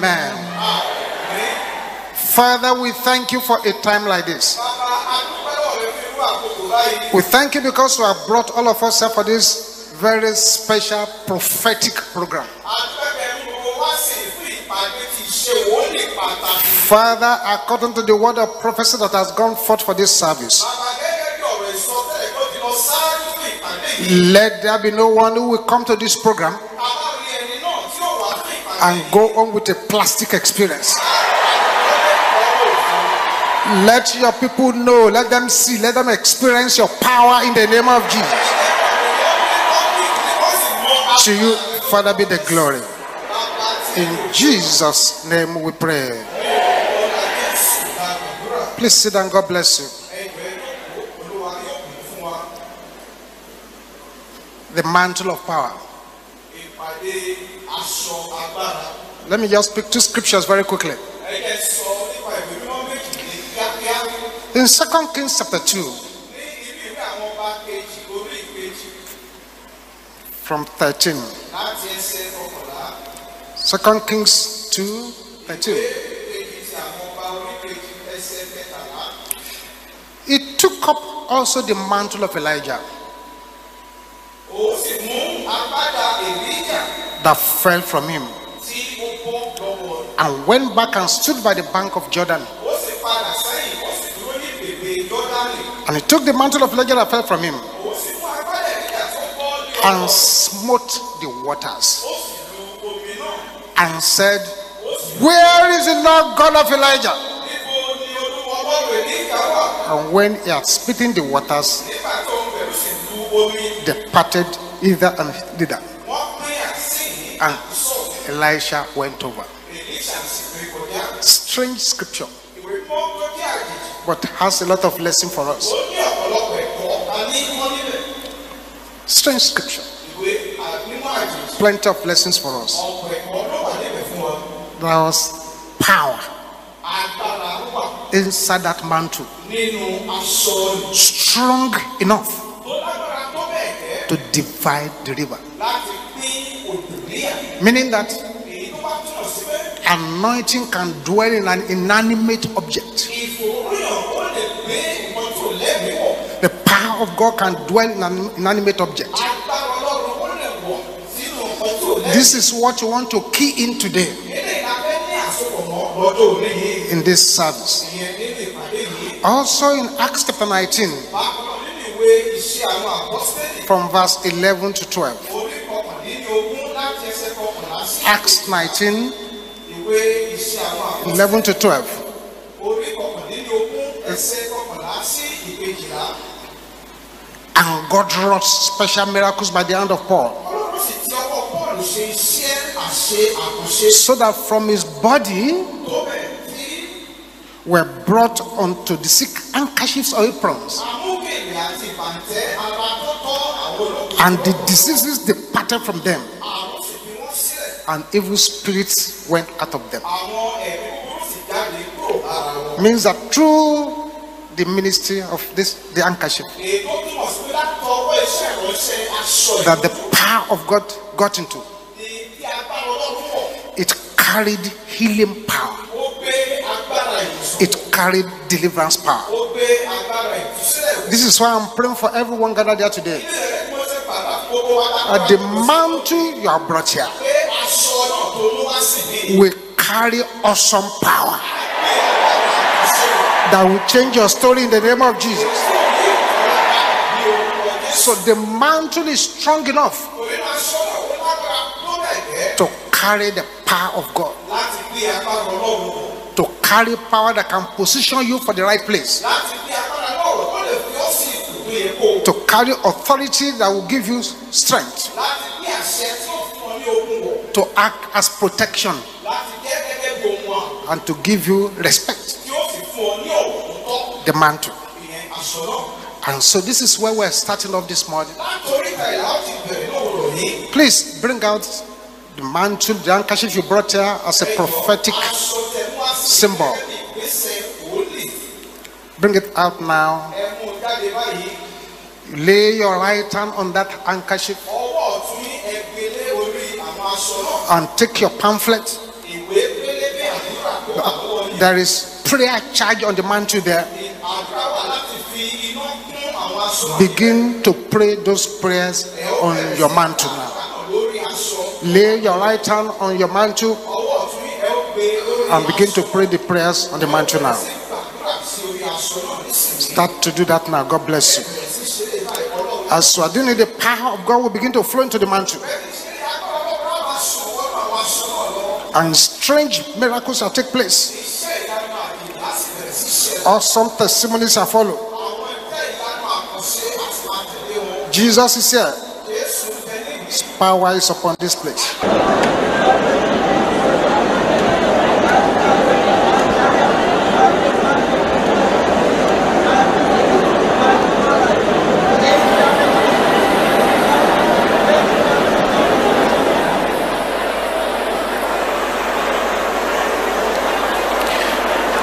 Amen. Father, we thank you for a time like this. We thank you because you have brought all of us here for this very special prophetic program. Father, according to the word of prophecy that has gone forth for this service, let there be no one who will come to this program and go on with a plastic experience. Let your people know, let them see, let them experience your power in the name of Jesus. To you, Father, be the glory. In Jesus' name we pray. Please sit down. God bless you. The mantle of power. Let me just pick two scriptures very quickly. In 2 Kings chapter 2, ní ibi ìwé àwọn ọba kejì orí ìkejì from 13. láti ẹsẹ̀ 2 Kings 2, 13. èkejì ti àwọn ọba orí kejì ẹsẹ̀ kẹtàlá. He took up also the mantle of Elijah that fell from him and went back and stood by the bank of Jordan. And he took the mantle of Elijah that fell from him and smote the waters and said, Where is the Lord God of Elijah? And when he had spitten the waters, departed hither and thither. And Elisha went over. Strange scripture, but has a lot of lesson for us. Strange scripture, plenty of lessons for us. There was power inside that mantle, strong enough to divide the river. Meaning that anointing can dwell in an inanimate object. The power of God can dwell in an inanimate object. This is what you want to key in today in this service. Also in Acts chapter 19, bákan náà nínú ìwé iṣẹ́ àwọn àpọ́sítélì from verse 11 to 12. Acts 19, ìwé iṣẹ́ àwọn àpọ́sítélì 11 to 12. orí kọkànlélógún ẹsẹ̀ kọkànlá sí ìkejìlá. And God wrought special miracles by the hand of Paul, so that from his body were brought unto the sick handkerchiefs or aprons, and the diseases departed from them, and evil spirits went out of them. Means that through the ministry of this the handkerchief, that the power of God got into, it carried healing power, it carried deliverance power. This is why I'm praying for everyone gathered here today. the mantle you are brought here will carry awesome power that will change your story in the name of Jesus. So the mantle is strong enough to carry the power of God, to carry power that can position you for the right place, to carry authority that will give you strength, to act as protection, and to give you respect. The mantle. And so this is where we're starting off this morning. Please bring out the mantle, the handkerchief you brought here as a prophetic. symbol. Bring it out now. Lay your right hand on that handkerchief and take your pamphlet. There is prayer charge on the mantle there. Begin to pray those prayers on your mantle now. Lay your right hand on your mantle and begin to pray the prayers on the mantle now. Start to do that now. God bless you. As you are doing it, the power of God will begin to flow into the mantle. And strange miracles shall take place. Awesome testimonies shall follow. Jesus is here. His power is upon this place.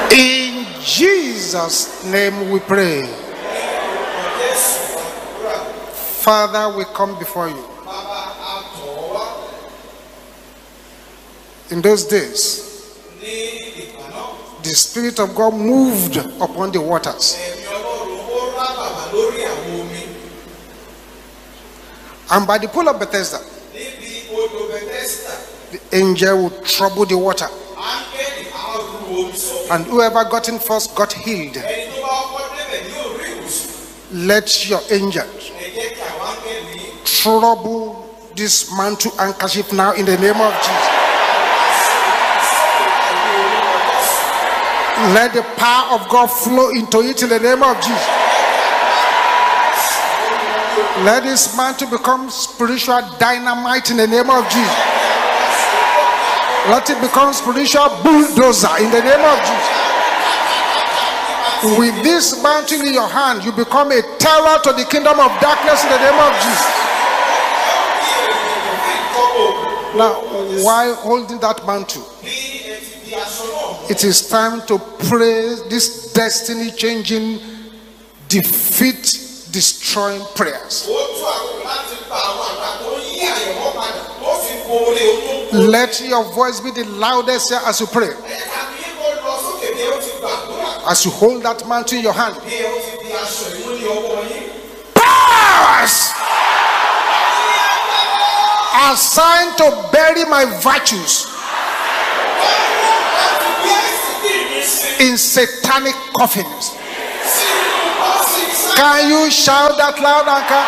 In Jesus' name we pray. Father, we come before you. In those days, the Spirit of God moved upon the waters, and by the pool of Bethesda. the angel would trouble the water, and whoever got in first got healed. Let your angel trouble this mantle handkerchief now in the name of Jesus. Let the power of God flow into it in the name of Jesus. Let this mantle become spiritual dynamite in the name of Jesus. Let it become spiritual bulldozer in the name of Jesus. With this mantle in your hand, you become a terror to the kingdom of darkness in the name of Jesus. Now, while holding that mantle, it is time to pray this destiny changing, defeat destroying prayers. Let your voice be the loudest as you pray. As you hold that mantle in your hand, powers assigned to bury my virtues in satanic coffins. Can you shout that loud and clear?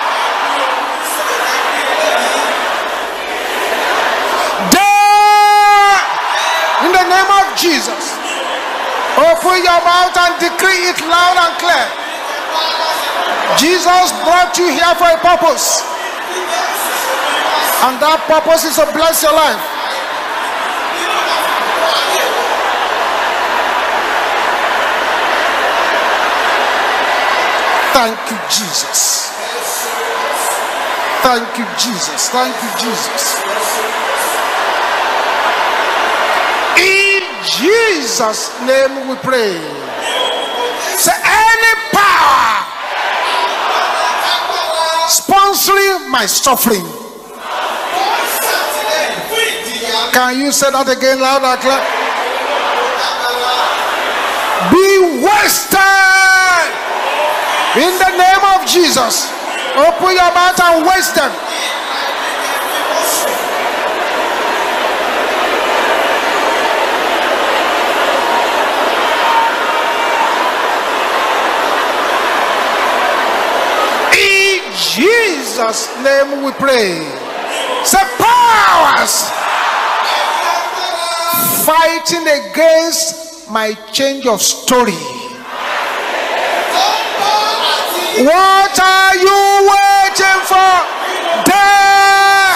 There! In the name of Jesus. Your mouth and decree it loud and clear. Jesus brought you here for a purpose. And that purpose is to bless your life. Thank you, Jesus. Thank you, Jesus. Thank you, Jesus. In Jesus' name we pray. Say any power sponsoring my suffering. Can you say that again louder? clear? Be wasted in the name of Jesus. Open your mouth and waste them. In Jesus' name we pray. Say powers fighting against my change of story. What are you waiting for? There!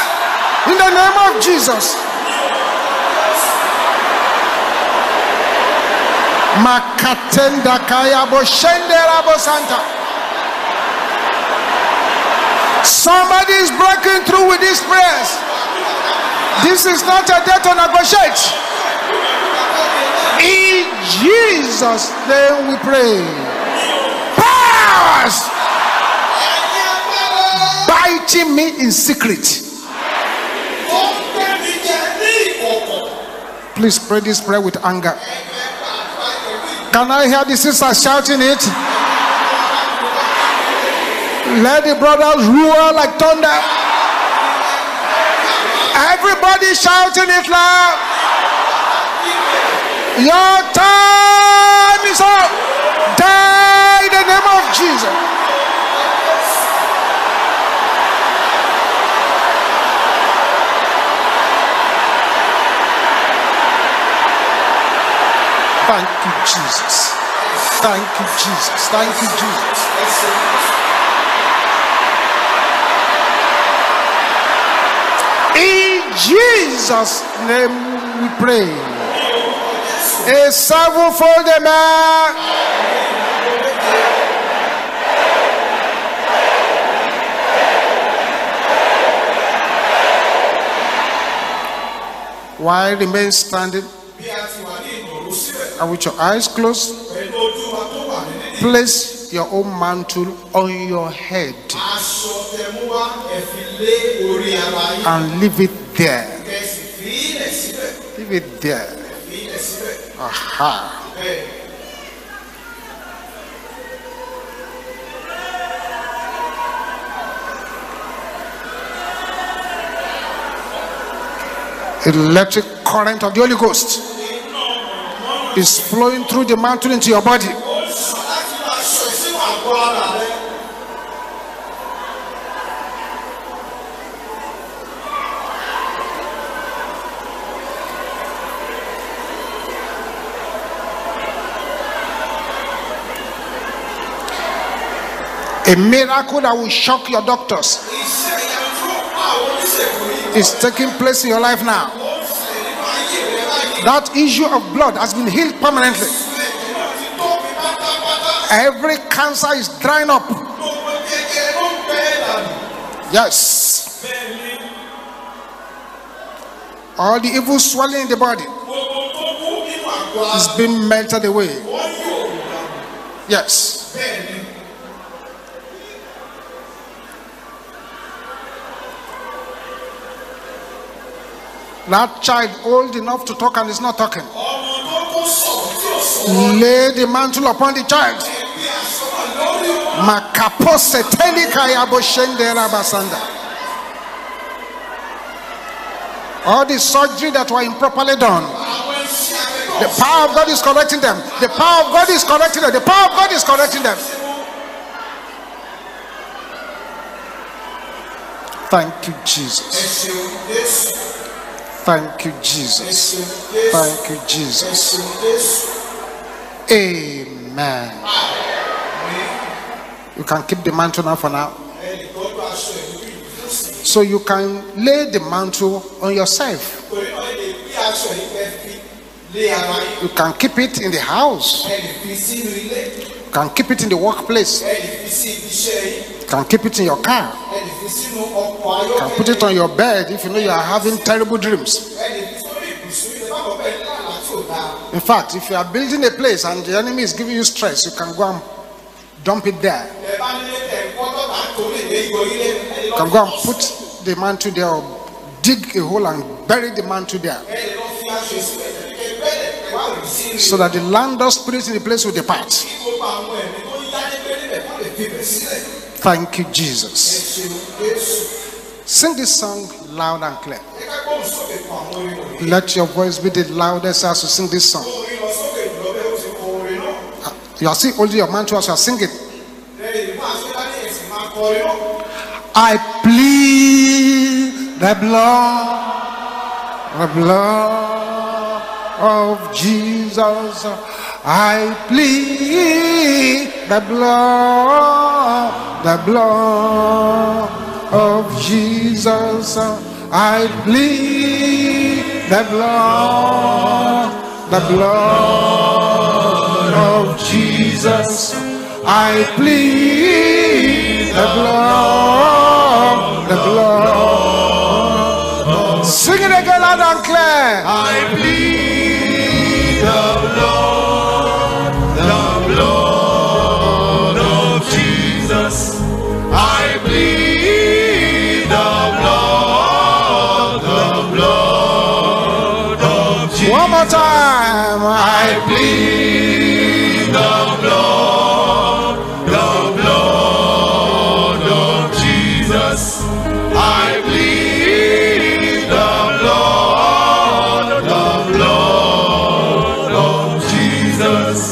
In the name of Jesus. Makatenda kaya boshendera bosanta. Somebody is breaking through with these prayers. This is not a day to negotiate. In Jesus' name we pray. Powers biting me in secret. Please pray this prayer with anger. Can I hear the sisters shouting it? Let the brothers roar like thunder. Everybody shouting it loud. Your time is up. Die in the name of Jesus. Thank you, Jesus. Thank you, Jesus. Thank you, Jesus. In Jesus' name we pray. A sevenfold amen. While remain standing and with your eyes closed, place your own mantle on your head and leave it síbẹ̀ Aha. bẹ́ẹ̀ electric current of the Holy Ghost is flowing through the mantle into your body. A miracle that will shock your doctors is taking place in your life now. That issue of blood has been healed permanently. Every cancer is drying up. Yes. All the evil swelling in the body is being melted away. Yes. That child old enough to talk and is not talking. Lay the mantle upon the child. All the surgery that were improperly done, the power of God is correcting them. The power of God is correcting them. The power of God is correcting them. Thank you, Jesus. Thank you, Jesus. Thank you, Jesus. Amen. You can keep the mantle now for now. So you can lay the mantle on yourself. You can keep it in the house. You can keep it in the workplace. Can keep it in your car. You can put it on your bed if you know you are having terrible dreams. In fact, if you are building a place and the enemy is giving you stress, you can go and dump it there. You can go and put the mantle there or dig a hole and bury the mantle there so that the landlord spirit in the place will depart. Thank you, Jesus. Sing this song loud and clear. Let your voice be the loudest as you sing this song. náà. You are still holding your mantle as you are singing. I plead the blood, the blood of Jesus. I plead the blood, the blood of Jesus. I plead the blood, the blood of Jesus. I plead the blood, the blood. Sing it again loud and clear. I plead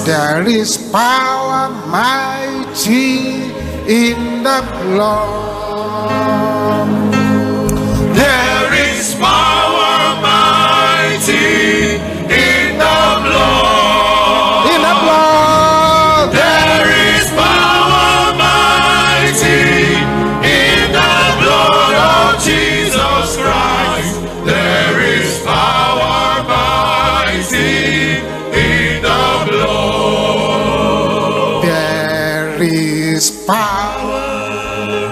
There is power mighty in the blood. Is power.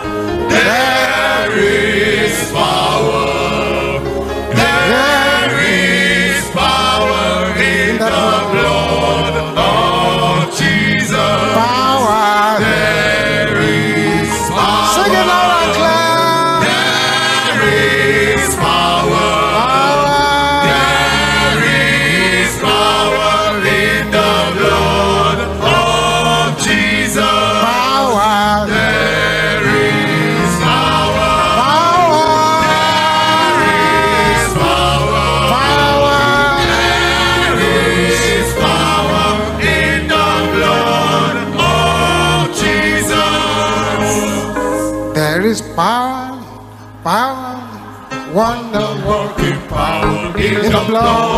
There is power. In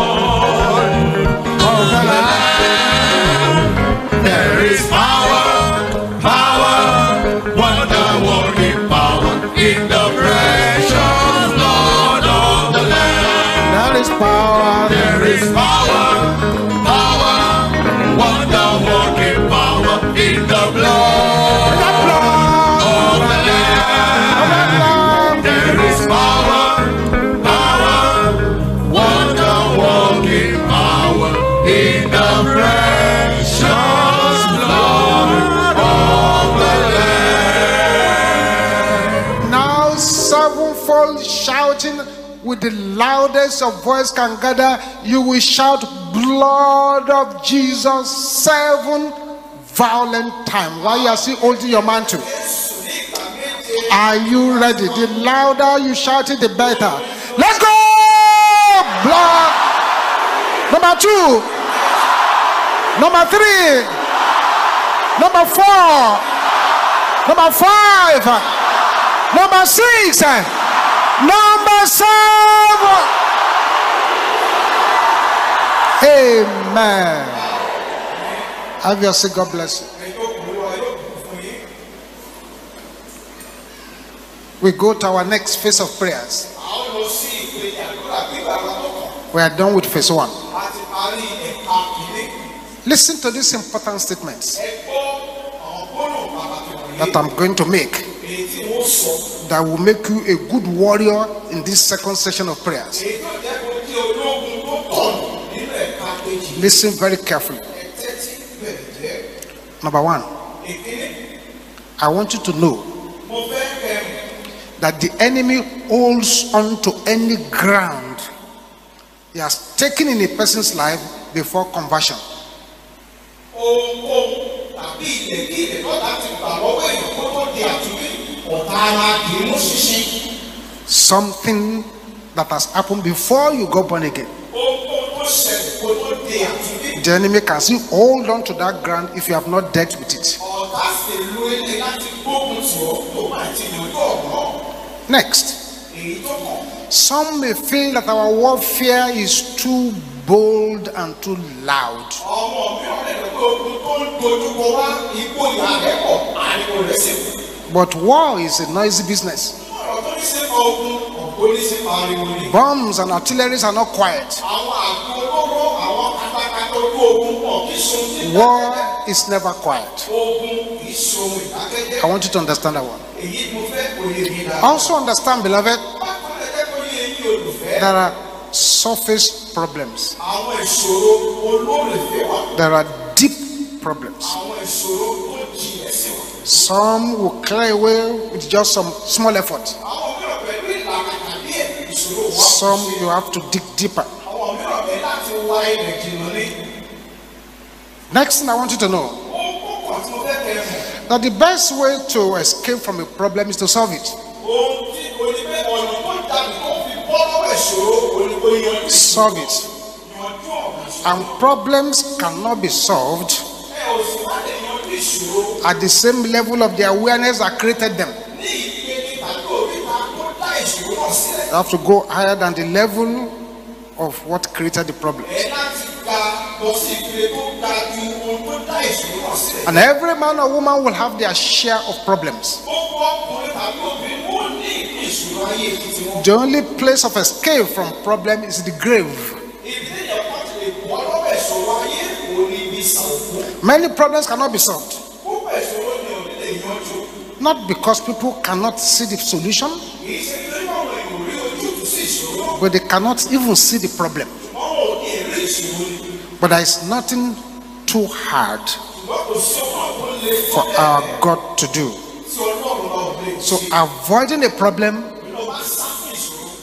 loudest of voice can gather, you will shout blood of Jesus seven violent times while you are still holding your mantle. Are you ready? The louder you shout it, the better. Let's go! Blood. Number two. Number three. Number four. Number five. Number six. Number seven. Amen. Have your seat. God bless you. We go to our next phase of prayers. We are done with phase one. Listen to these important statements that I'm going to make that will make you a good warrior in this second session of prayers. Listen very carefully. Number one, I want you to know that the enemy holds on to any ground he has taken in a person's life before conversion. Ohunkóhun tàbí ilẹ̀ kí ilẹ̀ náà láti gbà lọ́wọ́ èèyàn kó tó di àtúnbí ọ̀tá ara kì í mú ṣinṣin Something that has happened before you got born again. ohunkóhun tó ṣẹlẹ̀ kó tó di àtúnbí The enemy can still hold on to that ground if you have not dealt with it. ọ̀tá sì lè lo ilé láti gbógun tì ọ́ tó bá ti lójú ọ̀rọ̀ Next, èyí tó kàn some may feel that our warfare is too bold and too loud. But war is a noisy business. Bombs and artilleries are not quiet. War is never quiet. I want you to understand that one. Also, understand, beloved, there are surface problems, there are deep problems. Some will clear away with just some small effort, some you have to dig deeper. Next thing I want you to know that the best way to escape from a problem is to solve it. Solve it. And problems cannot be solved at the same level of the awareness that created them. You have to go higher than the level of what created the problem. And every man or woman will have their share of problems. The only place of escape from problem is the grave. Many problems cannot be solved, not because people cannot see the solution, but they cannot even see the problem. But there is nothing too hard for our God to do. So avoiding a problem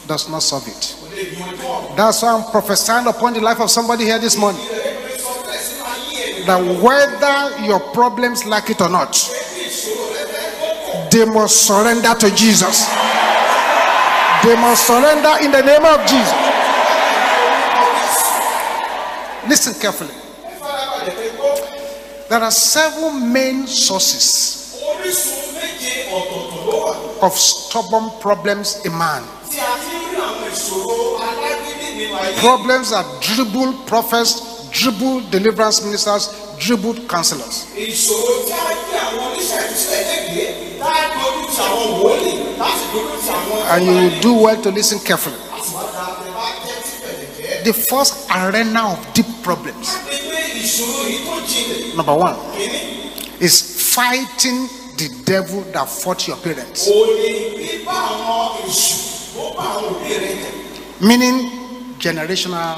does not solve it. That's why I'm prophesying upon the life of somebody here this morning that whether your problems like it or not, they must surrender to Jesus. They must surrender in the name of Jesus. Listen carefully. There are seven main sources of stubborn problems in man. Problems that dribble prophets, dribble deliverance ministers, dribble counselors. ìṣòro tí a gbé àwọn oníṣẹ́ ìtúsílẹ̀ léde dojú ti àwọn wòlíì láti dojú ti àwọn And you do well to listen carefully. láti wá da ẹ bá tẹ́tí bẹ̀rẹ̀ jẹ́. The first arena of deep problems, Ṣé pé ìṣòro yìí tó jinlẹ̀ number one, is fighting the devil that fought your parents. kò ní bíbá àwọn èṣù tó bá àwọn òbí rẹ̀ jẹ́. Meaning generational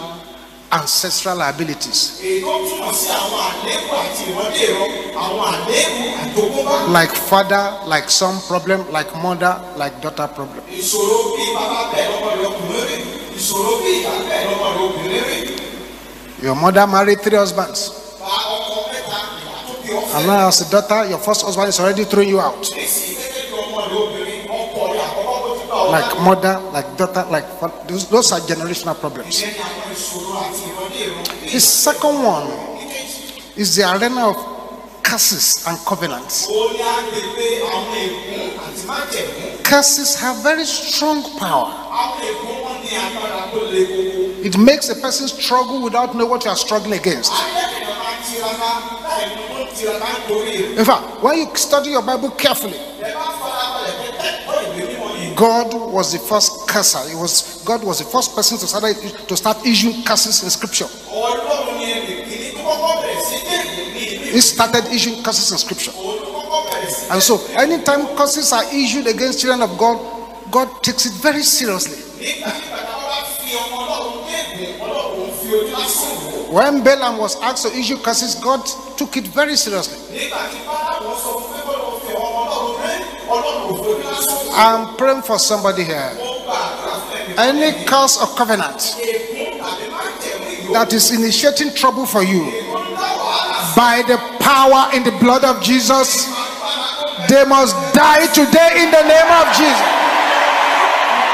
ancestral abilities èyí tó túmọ̀ sí àwọn àléébù àti ìwọ́dé ẹ̀rọ àwọn àléébù àjogúnbá. like father, like son problem, like mother, like daughter problem. Your mother married three husbands. And now, as a daughter, your first husband is already throwing you out. Like mother, like daughter, like those, those are generational problems. The second one is the arena of curses and covenants. Curses have very strong power. It makes a person struggle without knowing what you are struggling against. In fact, when you study your Bible carefully, God was the first curser. It was God was the first person to start to start issuing curses in Scripture. He started issuing curses in Scripture, and so anytime curses are issued against children of God, God takes it very seriously. When Balaam was asked to issue curses, God took it very seriously. I'm praying for somebody here. Any curse or covenant that is initiating trouble for you, by the power in the blood of Jesus, they must die today in the name of Jesus.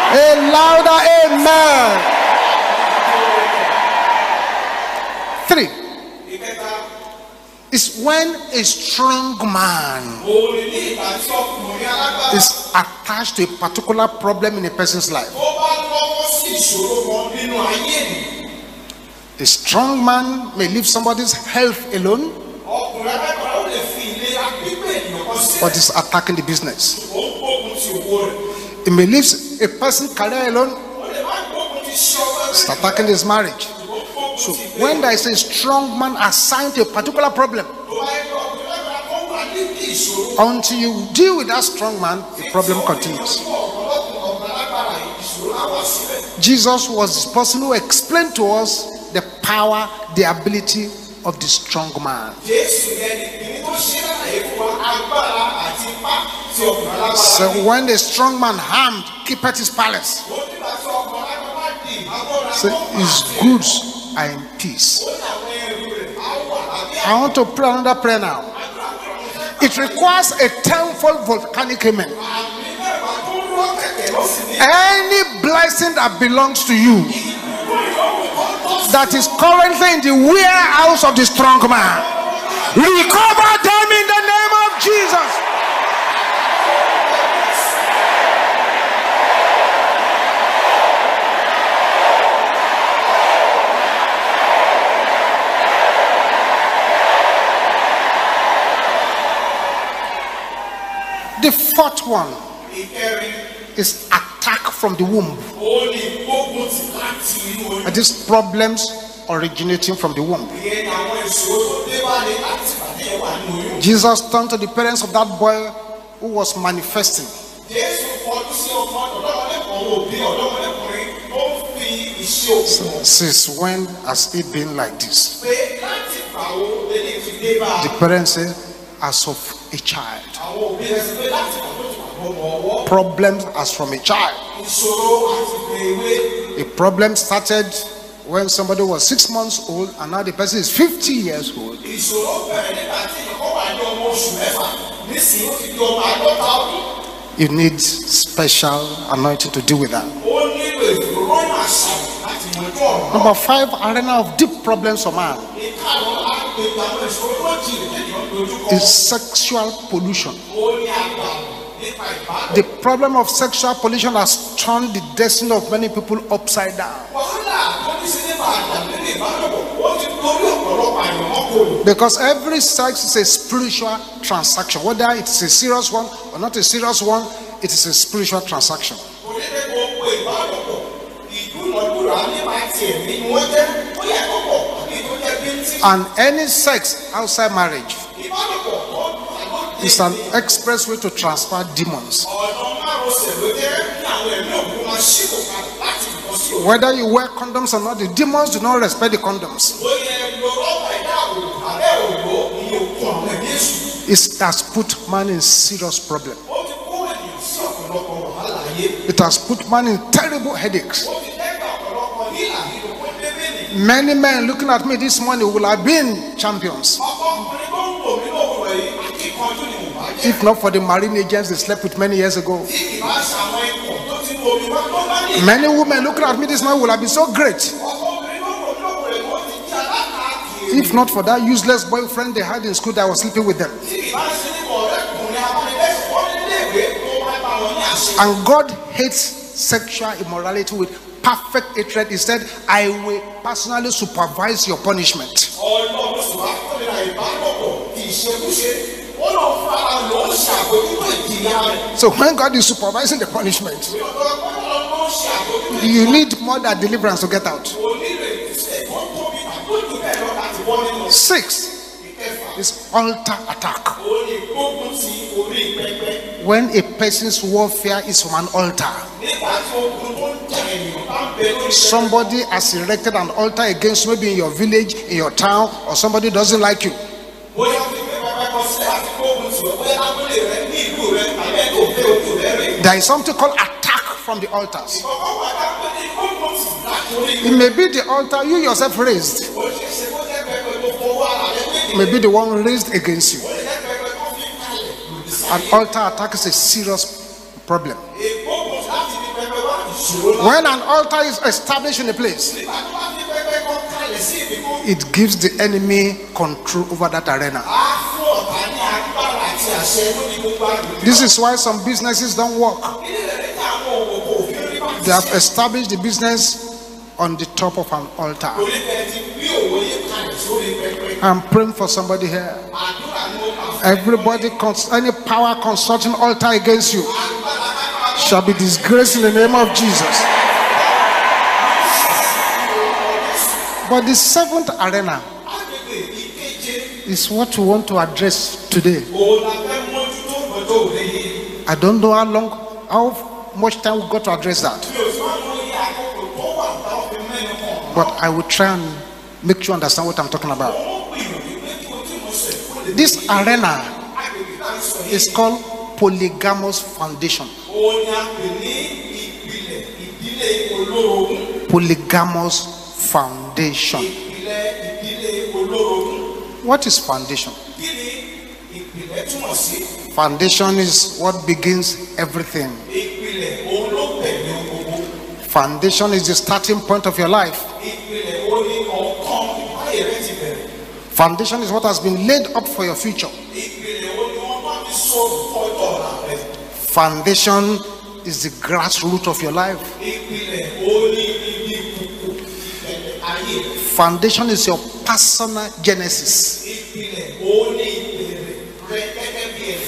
A louder amen. Three. Is when a strong man is attached to a particular problem in a person's life. A strong man may leave somebody's health alone, but is attacking the business. He may leave a person's career alone, is attacking his marriage. So when there is a strong man assigned to a particular problem, until you deal with that strong man, the problem continues. Jesus was the person who explained to us the power, the ability of the strong man. So when the strong man harmed, keep at his palace. So tó his goods are in peace. I want to pray another prayer now. It requires a tenfold volcanic amen. Any blessing that belongs to you that is currently in the warehouse of the strong man, recover them in the name of Jesus. The fourth one is attack from the womb. And these problems originating from the womb. Jesus turned to the parents of that boy who was manifesting. Since when has it been like this? The parents say, as of a child. Problems as from a child. A problem started when somebody was six months old and now the person is 50 years old. You need special anointing to deal with that. Number five, arena of deep problems of man is sexual pollution. The problem of sexual pollution has turned the destiny of many people upside down. Because every sex is a spiritual transaction. Whether it's a serious one or not a serious one, it is a spiritual transaction. And any sex outside marriage is an expressway to transfer demons. Whether you wear condoms or not, the demons do not respect the condoms. It has put man in serious problem. It has put man in terrible headaches. Many men looking at me this morning will have been champions. If not for the marine agents they slept with many years ago. Many women looking at me this morning will have been so great. If not for that useless boyfriend they had in school that was sleeping with them. And God hates sexual immorality with perfect hatred. He said, I will personally supervise your punishment. So when God is supervising the punishment, you need more than deliverance to get out. Six. Is altar attack. When a person's warfare is from an altar, somebody has erected an altar against maybe in your village, in your town, or somebody doesn't like you. There is something called attack from the altars. It may be the altar you yourself raised, may be the one raised against you. An altar attack is a serious problem. When an altar is established in a place, it gives the enemy control over that arena. This is why some businesses don't work. They have established the business on the top of an altar. I'm praying for somebody here. Everybody, any power constructing altar against you shall be disgraced in the name of Jesus. But the seventh arena is what we want to address today. I don't know how long, how much time we got to address that, but I will try and make you understand what I'm talking about. This arena is called polygamous foundation. Polygamous foundation. What is foundation? Foundation is what begins everything. Foundation is the starting point of your life. Foundation is what has been laid up for your future. Foundation is the grassroots of your life. Foundation is your personal genesis.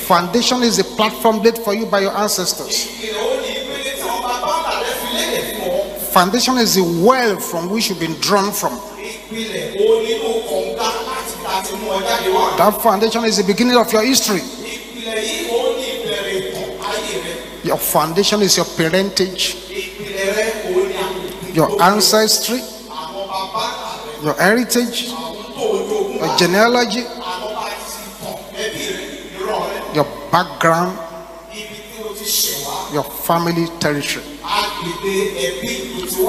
Foundation is the platform laid for you by your ancestors. Foundation is the well from which you've been drawn from. That foundation is the beginning of your history. Your foundation is your parentage, your ancestry, your heritage, your genealogy, your background, your family territory.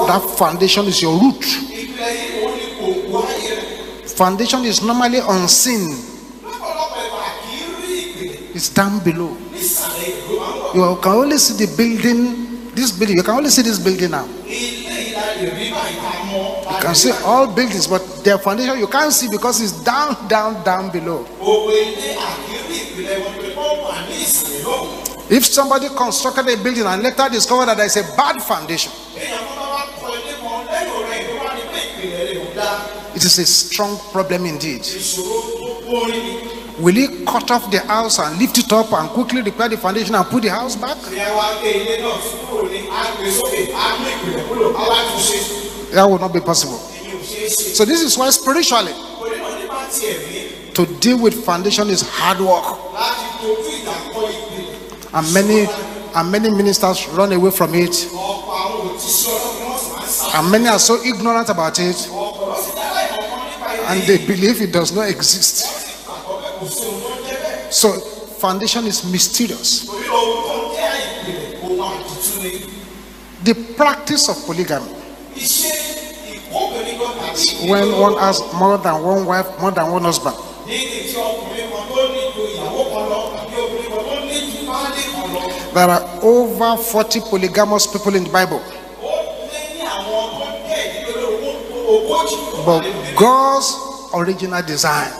That foundation is your root. Foundation is normally unseen, it's down below. You can only see the building, this building, you can only see this building now. You can see all buildings, but their foundation you can't see because it's down, down, down below. If somebody constructed a building and later discovered that there is a bad foundation, it is a strong problem indeed. Will he cut off the house and lift it up and quickly repair the foundation and put the house back? That will not be possible. So this is why spiritually to deal with foundation is hard work. And many and many ministers run away from it. And many are so ignorant about it and they believe it does not exist. So foundation is mysterious. The practice of polygamy, when one has more than one wife, more than one husband, there are over 40 polygamous people in the Bible. But. God's original design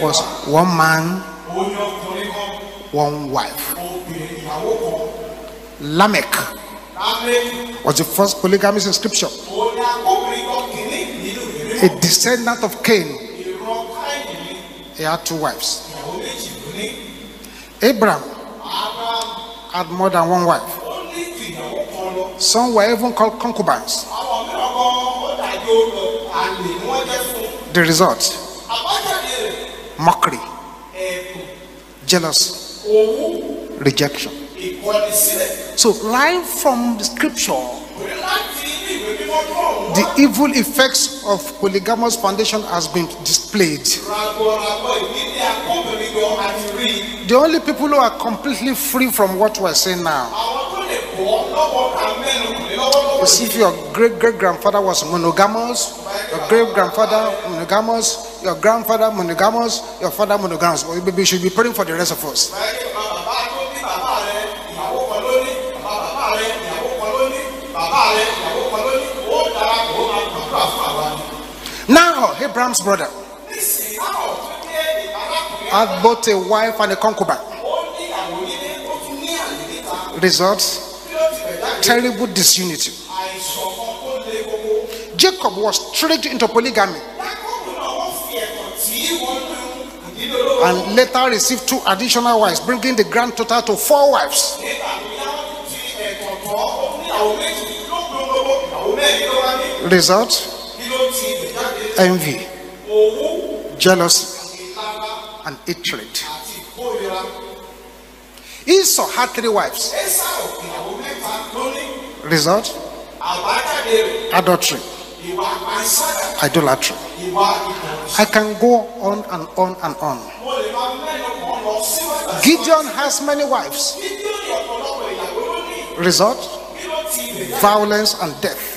was one man, one wife. Lamech was the first polygamist in scripture, a descendant of Cain. He had two wives. Abraham had more than one wife. Some were even called concubines. The result mockery, jealousy, rejection. So, right from the scripture, the evil effects of polygamous foundation has been displayed. The only people who are completely free from what we're saying now lọ́wọ́lọ́wọ́ is if your great great grandfather was monogamous, your great grandfather monogamous, your grandfather monogamous, your father monogamous. Well, we should be praying for the rest of us. Now, Abraham's brother had both a wife and a concubine. ó terrible disunity. Jacob was tricked into polygamy and later received two additional wives, bringing the grand total to four wives. Result envy, jealousy, and hatred. Esau had three wives. Result adultery, idolatry. I can go on and on and on. Gideon has many wives. Result violence and death.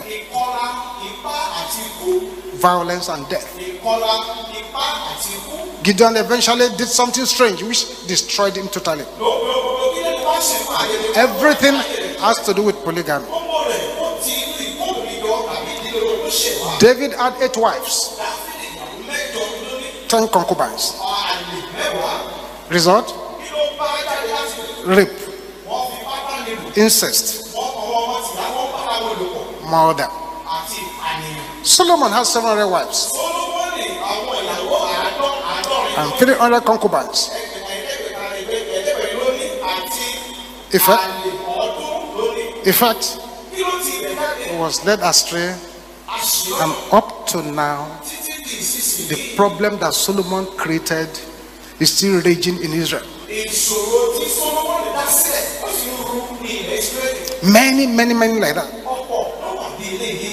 violence, and death. Gideon eventually did something strange which destroyed him totally. Everything has to do with polygamy. David had eight wives, ten concubines. Result rape, incest, murder. Solomon had 700 wives and 300 concubines. Ìfẹ́. àlè ọdún lónìí. In fact, kí ló ti ibẹ̀ jáde? he was led astray, and up to now, títí di ìsinsìnyí. the problem that Solomon created is still raging in Israel. ìṣòro tí solomoni dá sílẹ̀ ó sì ń ru ní ilẹ̀ israẹli. Many, many, many like that. ọ̀pọ̀ ló wà bí eléyìí.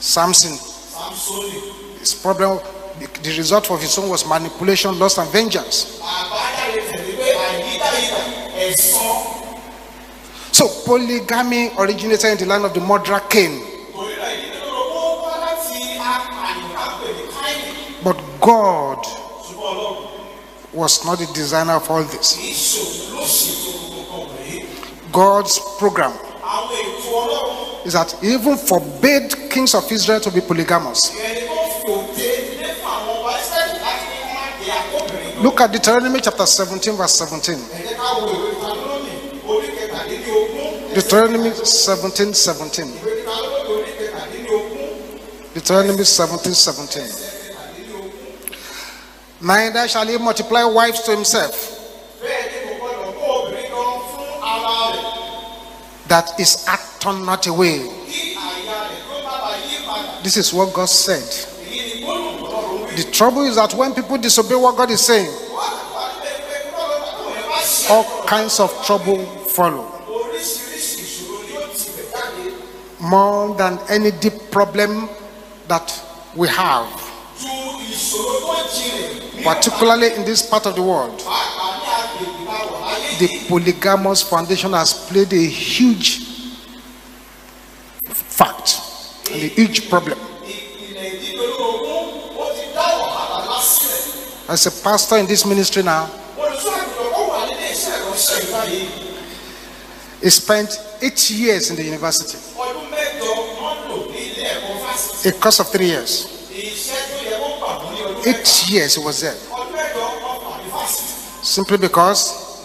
Samson, his problem, the result of his own was manipulation, lust, and vengeance. So polygamy originated in the land of the murderer Cain, but God was not the designer of all this. God's program is that he even forbade kings of Israel to be polygamous. Look at Deuteronomy chapter 17, verse 17. Deuteronomy 17, 17. ìwé ìtàlónì orí kẹtàdínlógún. Deuteronomy 17, 17. Neither shall he multiply wives to himself, That is turn not away. This is what God said. The trouble is that when people disobey what God is saying, all kinds of trouble follow. More than any deep problem that we have, particularly in this part of the world. The polygamous foundation has played a huge fact and a huge problem. As a pastor in this ministry now, he spent eight years in the university, a course of three years. Eight years he was there, simply because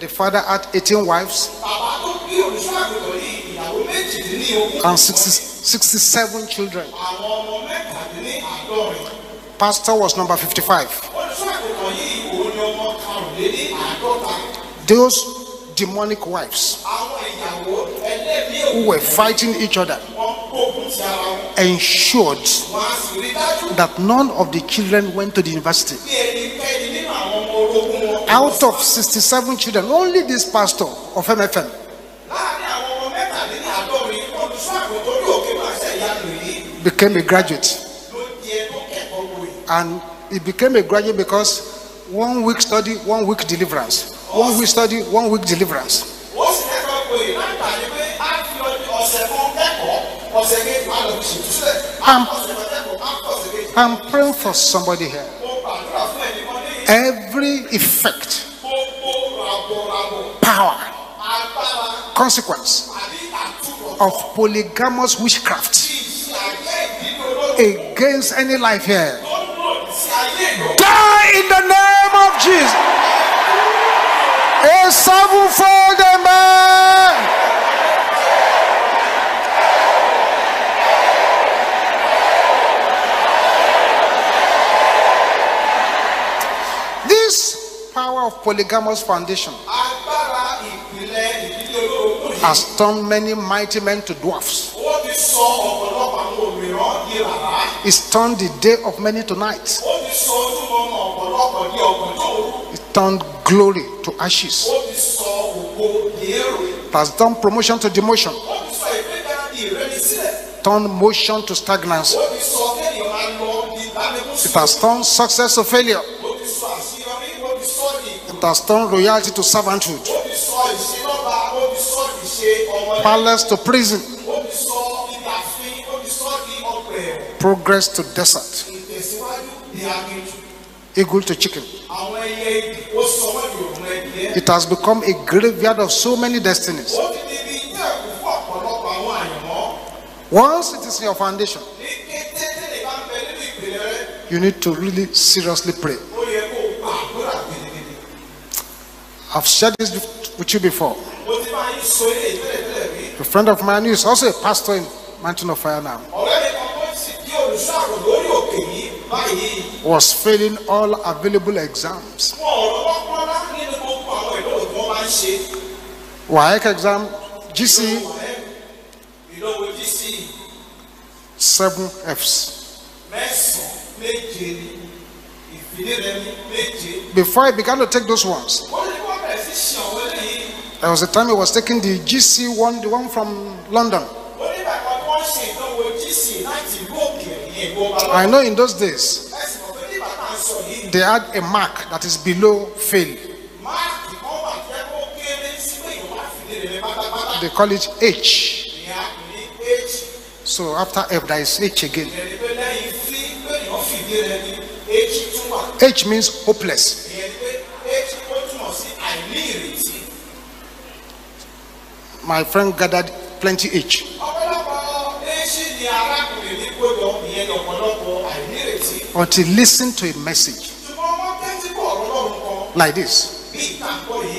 the father had 18 wives and 60, 67 children. Pastor was number 55. olùsọ àgùntàn yìí òun ni ọmọ karùnléní àádọ́ta. Those demonic wives who were fighting each other ensured that none of the children went to the university. Out of 67 children, only this pastor of MFM became a graduate. And he became a graduate because one week study, one week deliverance. One week study, one week deliverance. Kejì. I'm praying for somebody here. Every effect, power, consequence of polygamous witchcraft against any life here. Die in the name of Jesus. A sevenfold amen. This power of polygamous foundation agbára ìpìlẹ̀ ìdílé olóògbé yìí has turned many mighty men to dwarfs. ó ti sọ ọ̀pọ̀lọpọ̀ àwọn òmìrán di rárá. It's turned the day of many to night. ó ti sọ ojúmọ́ ọmọ ọ̀pọ̀lọpọ̀ di ọ̀gbọ̀njọ́ òru. It turned glory to ashes. ó ti sọ ògo di èrò. It has done promotion to demotion, ó ti sọ ìgbéga di ìrẹni sílẹ̀. turned motion to stagnancy. ó ti sọ kéèyàn máa lọ di ìdánilẹ́kùn It has turned success to failure has turned royalty to servanthood, palace to prison, progress to desert, eagle to chicken. It has become a graveyard of so many destinies. Once it is your foundation, you need to really seriously pray. I've shared this with you before. A friend of mine is also a pastor in Mountain of Fire now. Was failing all available exams. WAEC exam, GC, seven Fs. Before I began to take those ones, there was a time he was taking the GC one, the one from London. I know in those days they had a mark that is below fail. They call it H. So after F, there is H again. H means hopeless. my friend gathered plenty each. But he listened to a message like this.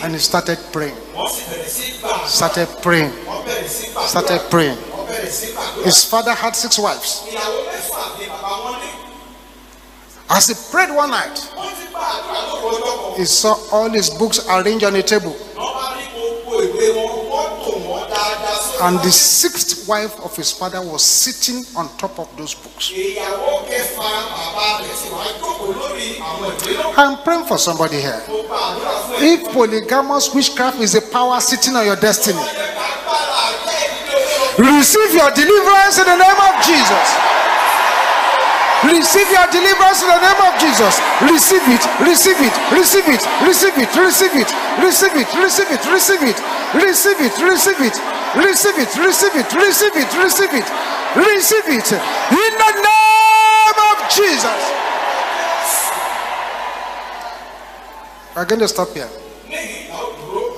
And he started praying. Started praying. Started praying. His father had six wives. As he prayed one night, he saw all his books arranged on a table. And the sixth wife of his father was sitting on top of those books. ìyàwó kẹfà bàbá rẹ̀ sì wá jókòó lórí àwọn ìwé náà I'm praying for somebody here. mo gba àdúrà fún ẹ If polygamous witchcraft is a power sitting on your destiny, agbára jẹ́ ìdílé olóró receive your deliverance in the name of Jesus. Receive your deliverance in the name of Jesus. Receive it, receive it, receive it, receive it, receive it, receive it, receive it, receive it, receive it, receive it, receive it, receive it, receive it, receive it, receive it in the name of Jesus. We're going to stop here.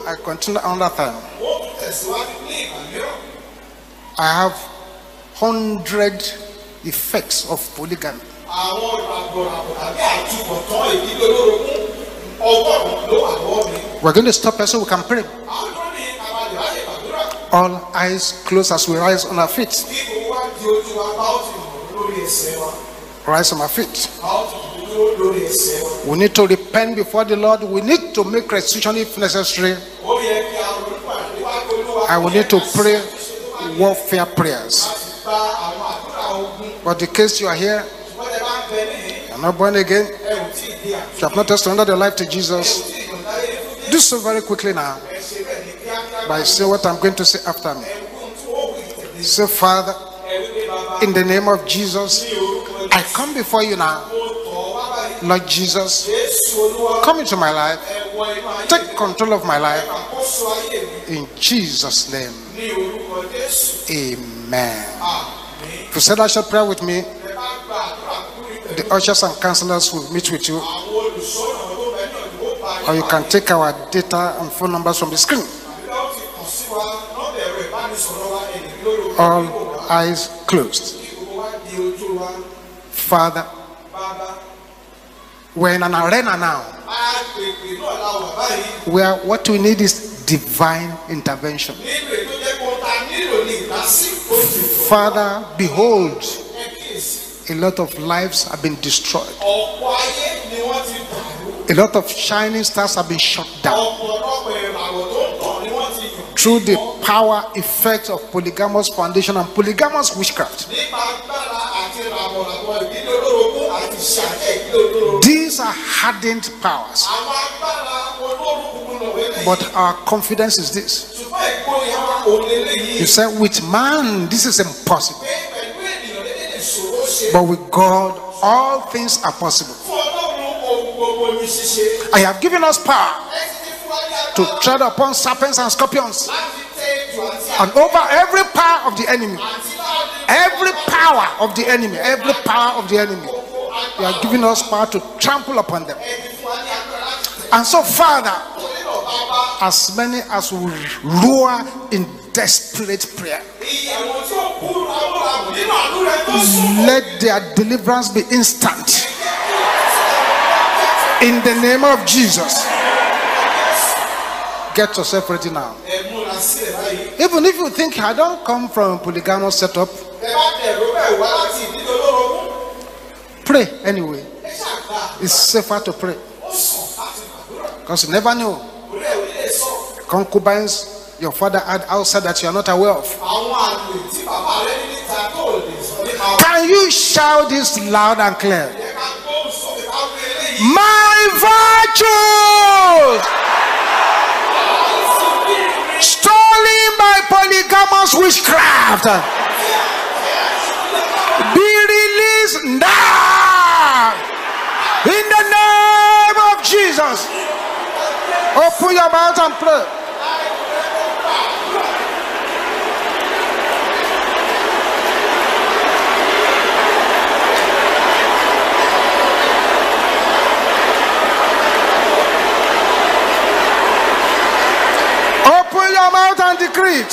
I continue another time. I have hundred effects of polygamy. àwọn ràbọ̀ràbọ̀ tàbí àtúbọ̀tán ìdílé olórogún ọgọ́rùn-ún ló wà lọ́wọ́ mi. We're going to stop here so we can pray. àwọn tó ní abalẹ̀ láyè gbàdúrà All eyes closed as we rise on our feet. kí gbogbo wa di ojú wa bá ó ti dùn lórí ẹsẹ̀ wa Rise on our feet. bá ó ti dùn lórí ẹsẹ̀ wa. We need to repent before the Lord. We need to make restitution if necessary. ó yẹ kí a ronú pàdé níwájú. I will need to pray warfare prayers. But the case you are here, you are not born again, you have not surrendered your life to Jesus, do so very quickly now by saying what I'm going to say after me. Say, Father, in the name of Jesus, I come before you now. Lord Jesus, come into my life. Take control of my life. In Jesus' name. Amen. You said I shall pray with me, the ushers and counselors will meet with you. Or you can take our data and phone numbers from the screen. All eyes closed. Father, we're in an arena now where what we need is divine intervention. Father, behold, a lot of lives have been destroyed. A lot of shining stars have been shut down. Through the power effect of polygamous foundation and polygamous witchcraft. These are hardened powers. But our confidence is this You said, with man, this is impossible. But with God, all things are possible. I have given us power to tread upon serpents and scorpions and over every power of the enemy. Every power of the enemy, every power of the enemy, you are giving us power to trample upon them. And so, Father, as many as will roar in desperate prayer, iye àwọn tí ó kú ramúramù nínú àánú rẹ tó sùn. let their deliverance be instant. In the name of Jesus. Get yourself ready now. ẹ múra sílẹ̀ báyìí. Even if you think I don't come from a polygamous setup, ẹ bá tẹ̀rọ bẹ́ẹ̀ wá láti ìdílé olórogún. pray anyway. It's safer to pray ó sàn láti gbàdúrà. because you never know. orí ẹ̀ ò lè sọ. Concubines your father had outside that you are not aware of. àwọn àgbè tí bàbá rẹ ní níta tó ò lè sọ nípa wọn. Can you shout this loud and clear? ẹ ká gbóhùn sókè ká wí eléyìí. My virtues stolen by polygamous witchcraft be released now in the name of Jesus. Open your mouth and pray. Open your mouth and decree it.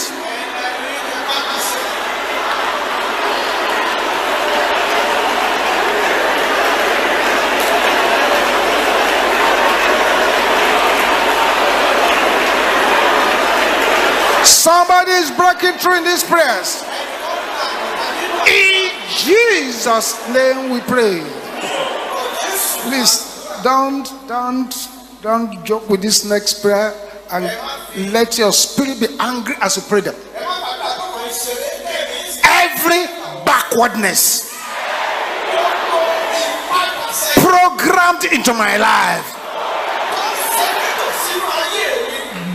Somebody is breaking through in these prayers. In Jesus' name we pray. Please don't don't don't joke with this next prayer and let your spirit be angry as you pray them. Every backwardness programmed into my life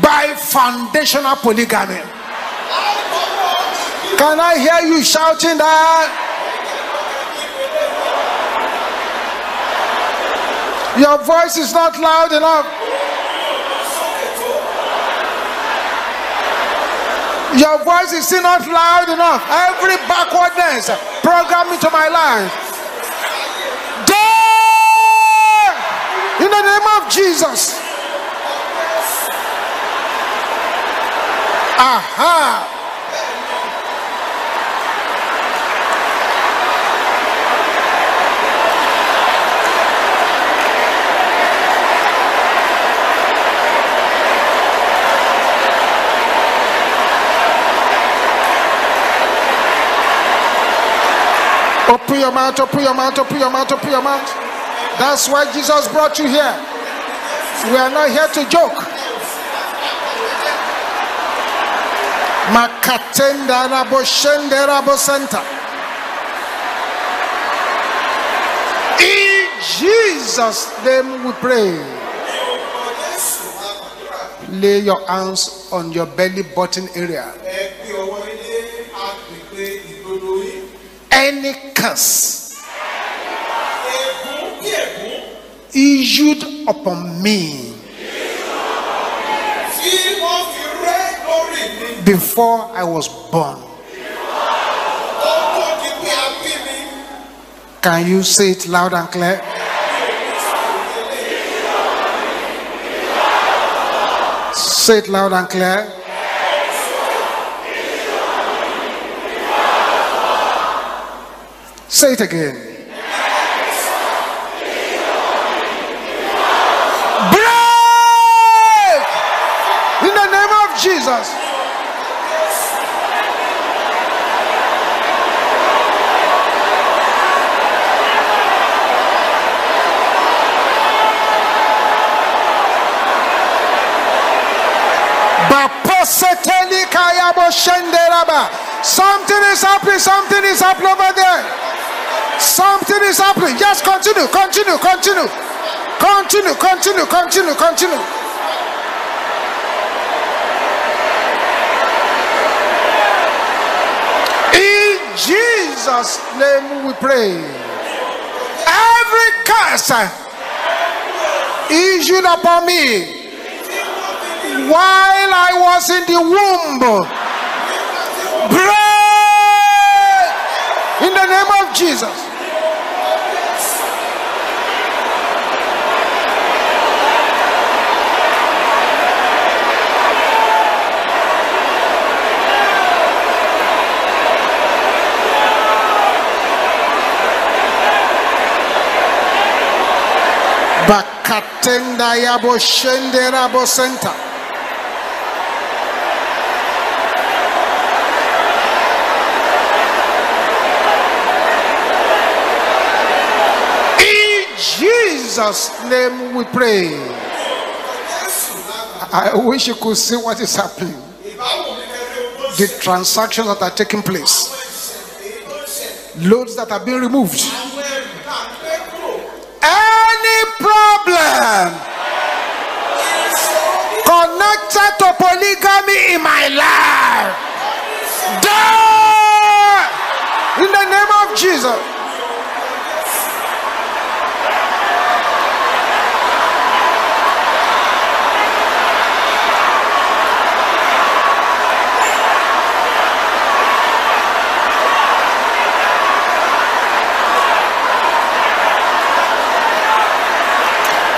by foundational polygamy. Can I hear you shouting that? Your voice is not loud enough. Your voice is still not loud enough. Every backwardness programmed into my life. Go! In the name of Jesus. Aha! Open your mouth, open your mouth, open your mouth, open your mouth. That's why Jesus brought you here. We are not here to joke. Makatenda rabo shende rabo center. In Jesus' name we pray. Lay your hands on your belly button area. ẹ gbé ọwọ́ ilé agbègbè ìdodo yìí. Any curse issued upon me before I was born. Can you say it loud and clear? Say it loud and clear. Say it again. Break! In the name of Jesus. Something is happening, something is happening over there. Something is happening. Just continue, continue, continue. Continue, continue, continue, continue. In Jesus' name we pray. Every curse issued upon me while I was in the womb. Break In the name of Jesus. Bakatenda yabo center. In Jesus' name we pray. I wish you could see what is happening. The transactions that are taking place, loads that are being removed. Problem connected to polygamy in my life, die in the name of Jesus.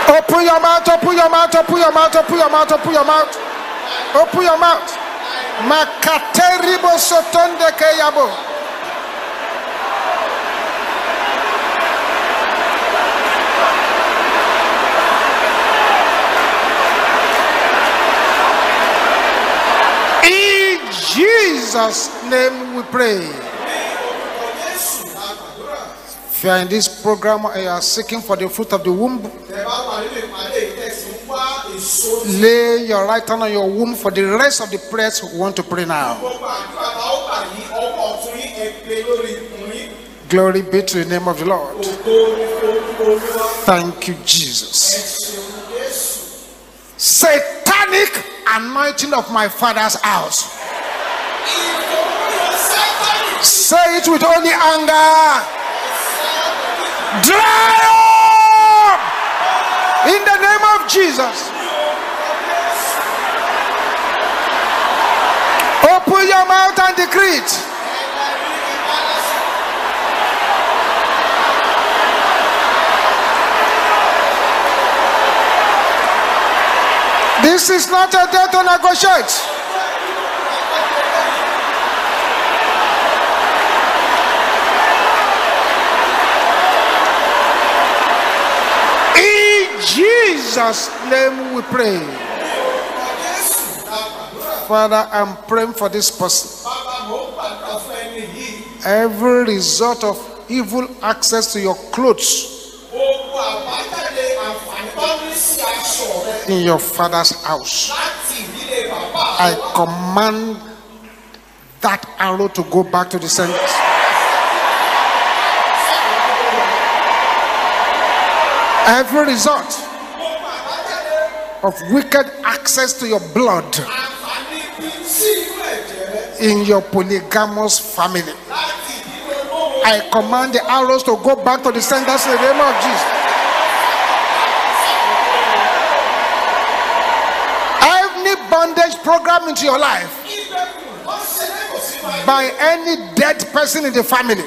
Oh, open your mouth, oh, open your mouth, oh, open your mouth, open your mouth, open your mouth. Open your mouth. Makateribo sotonde keyabo. In Jesus' name we pray. If you are in this program and you are seeking for the fruit of the womb, lay your right hand on your womb for the rest of the prayers who want to pray now. gbogbo àdúrà tá ó gbà yín ọwọ́ ọ̀tún yín ẹgbẹ́ lórí ikùn yín Glory be to the name of the Lord. ògo ní orúkọ olúwa Thank you, Jesus. Satanic anointing of my father's house. Say it with only anger. Dry up in the name of Jesus. Open your mouth and decree it. This is not a day to negotiate. Jesus' name we pray. Father, I'm praying for this person. Every result of evil access to your clothes in your father's house, I command that arrow to go back to the center. every result of wicked access to your blood in your polygamous family. I command the arrows to go back to the senders in the name of Jesus. Any bondage program into your life by any dead person in the family,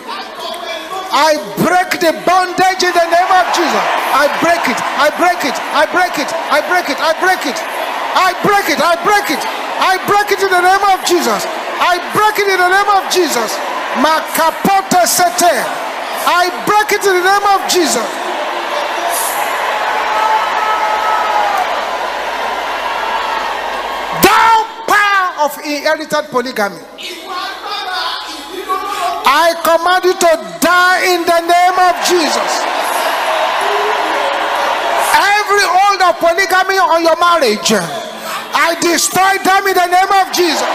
I break the bondage in the name of Jesus. I break it. I break it. I break it. I break it. I break it. I break it. I break it. I break it in the name of Jesus. I break it in the name of Jesus. Sete. I break it in the name of Jesus. Thou power of inherited polygamy. I command you to die in the name of Jesus. Every hold of polygamy on your marriage, I destroy them in the name of Jesus.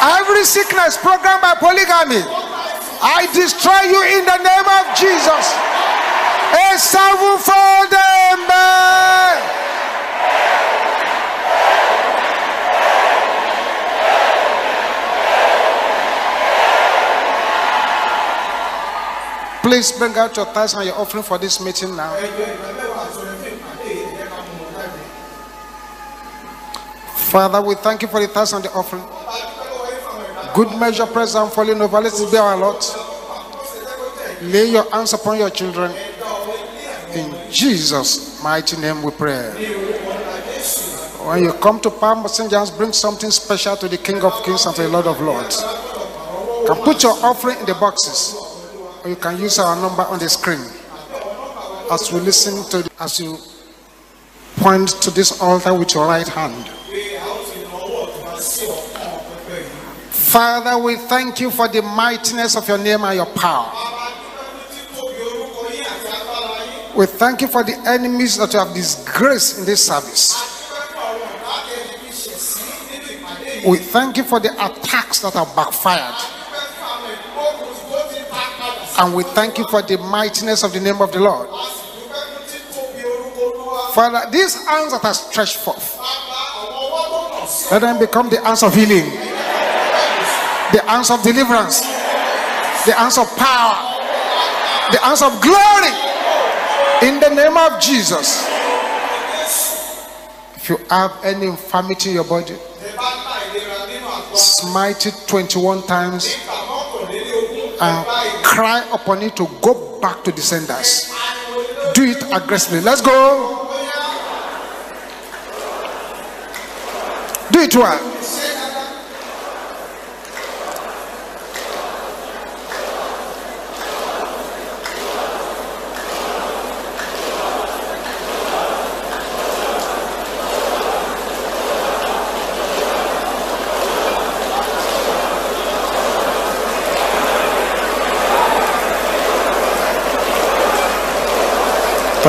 Every sickness programmed by polygamy, I destroy you in the name of Jesus. A sevenfold amen. Please bring out your tithes and your offering for this meeting now. Father, we thank you for the tithes and the offering. Good measure, press down, falling over. Let it be our lot. Lay your hands upon your children. In Jesus' mighty name we pray. When you come to Palm. John's, bring something special to the King of Kings and to the Lord of Lords. Can put your offering in the boxes, you can use our number on the screen. As we listen to, the, as you point to this altar with your right hand. Father, we thank you for the mightiness of your name and your power. We thank you for the enemies that you have disgraced in this service. We thank you for the attacks that have backfired. And we thank you for the mightiness of the name of the Lord. Father, these hands that are stretched forth, let them become the hands of healing, the hands of deliverance, the hands of power, the hands of glory. In the name of Jesus. If you have any infirmity in your body, smite it 21 times and cry upon it to go back to the senders. Do it aggressively. Let's go. Do it well.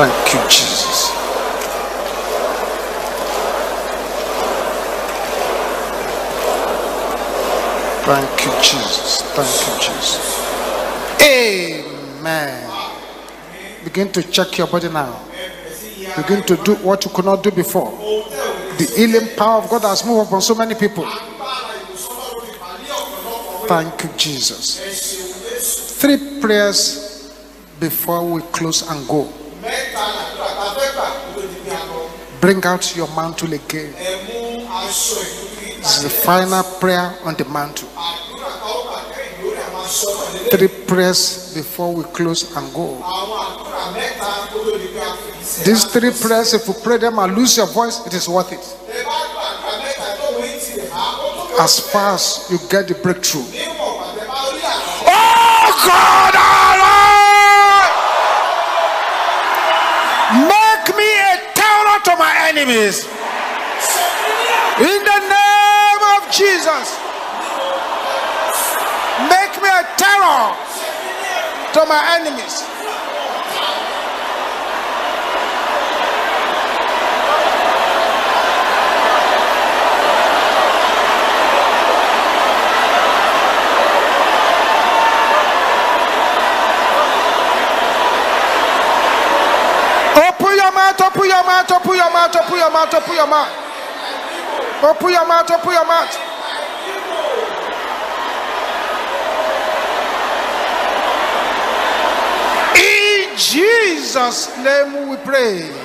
Thank you, Jesus. Thank you, Jesus. Thank you, Jesus. Amen. Begin to check your body now. Begin to do what you could not do before. The healing power of God has moved upon so many people. Thank you, Jesus. Three prayers before we close and go. Bring out your mantle again. This is the final prayer on the mantle. Three prayers before we close and go. These three prayers, if you pray them and lose your voice, it is worth it. As far as you get the breakthrough. Oh God, enemies. In the name of Jesus. Make me a terror to my enemies. Open your mouth, open your mouth, mouth, open your mouth, open your mouth. Open your mouth, open your mouth. In Jesus' name we pray.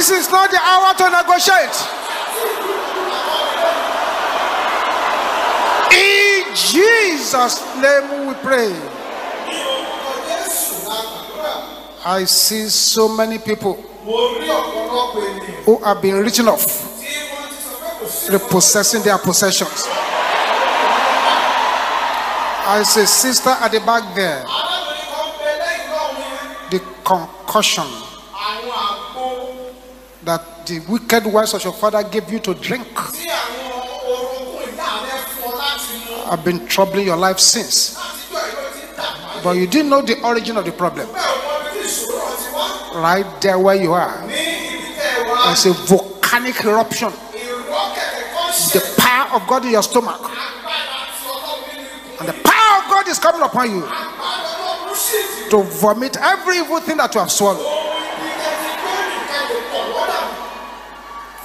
This is not the hour to negotiate. In Jesus' name we pray. I see so many people who have been written off, repossessing their possessions. I see sister at the back there, the concussion the wicked wives of your father gave you to drink I've been troubling your life since. But you didn't know the origin of the problem. Right there where you are, there's a volcanic eruption The power of God in your stomach. And the power of God is coming upon you to vomit every evil thing that you have swallowed.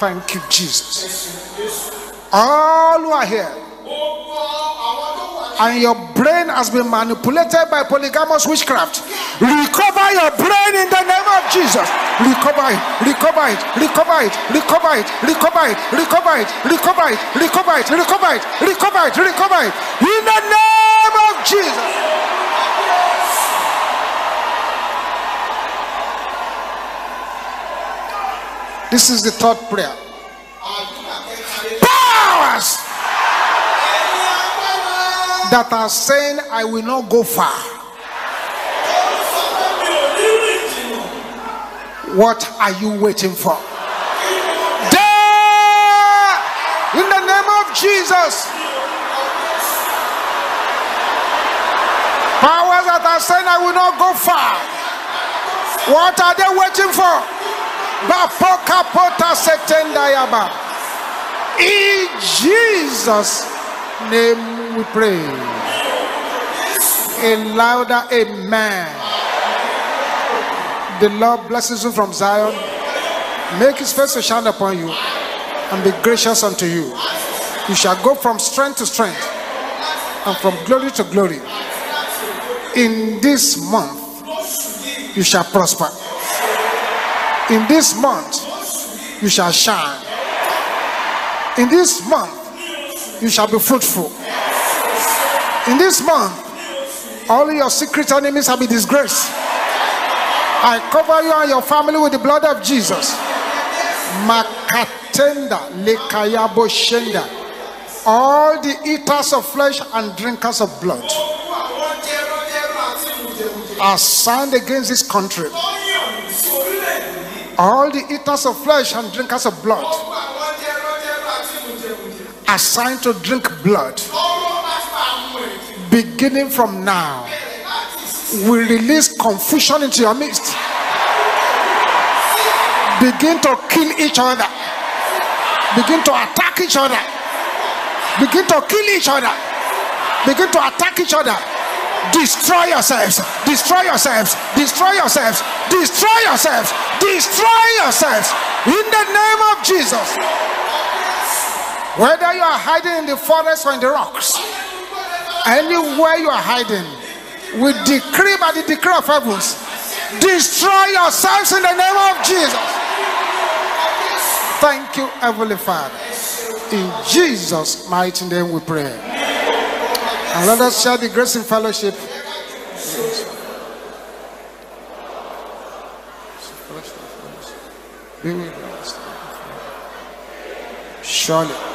Thank you, Jesus. All who are here and your brain has been manipulated by polygamous witchcraft. Recover your brain in the name of Jesus. Recover it, recover it, recover it, recover it, recover it, recover it, recover it, recover it, recover it, recover it, recover it. In the name of Jesus. This is the third prayer. Powers that are saying, I will not go far. What are you waiting for? There! In the name of Jesus. Powers that are saying, I will not go far. What are they waiting for? In Jesus' name we pray. A louder amen. The Lord blesses you from Zion. Make his face to shine upon you and be gracious unto you. You shall go from strength to strength and from glory to glory. In this month, you shall prosper. In this month, you shall shine. In this month, you shall be fruitful. In this month, all your secret enemies shall be disgraced. I cover you and your family with the blood of Jesus. Makatenda lekayabo shenda. All the eaters of flesh and drinkers of blood are signed against this country. All the eaters of flesh and drinkers of blood are signed to drink blood. Beginning from now, we release confusion into your midst. Begin to kill each other. Begin to attack each other. Begin to kill each other. Begin to attack each other. Destroy yourselves. Destroy yourselves. Destroy yourselves. Destroy yourselves. Destroy yourselves. In the name of Jesus. Whether you are hiding in the forest or in the rocks, anywhere you are hiding, we decree by the decree of heavens, destroy yourselves in the name of Jesus. Thank you, Heavenly Father. In Jesus' mighty name we pray. And let us share the grace in fellowship. Surely